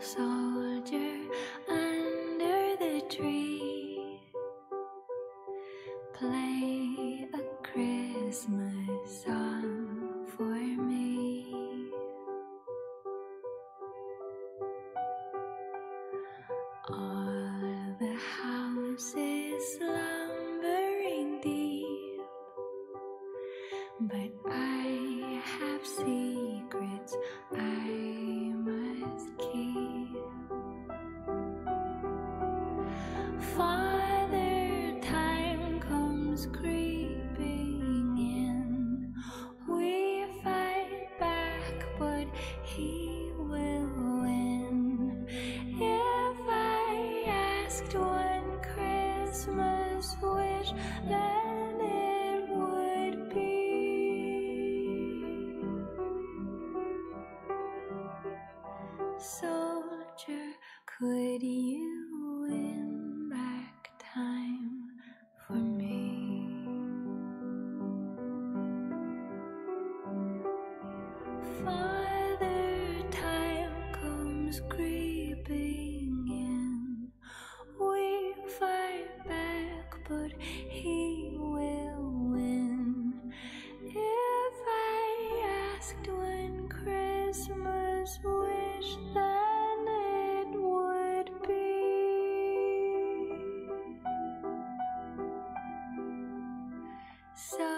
soldier under the tree. Play a Christmas song for me. All Father, time comes creeping in. We fight back, but he will win. If I asked one Christmas wish, then it would be so Father Time comes creeping in. We fight back, but he will win. If I asked Christmas wish, then it would be. So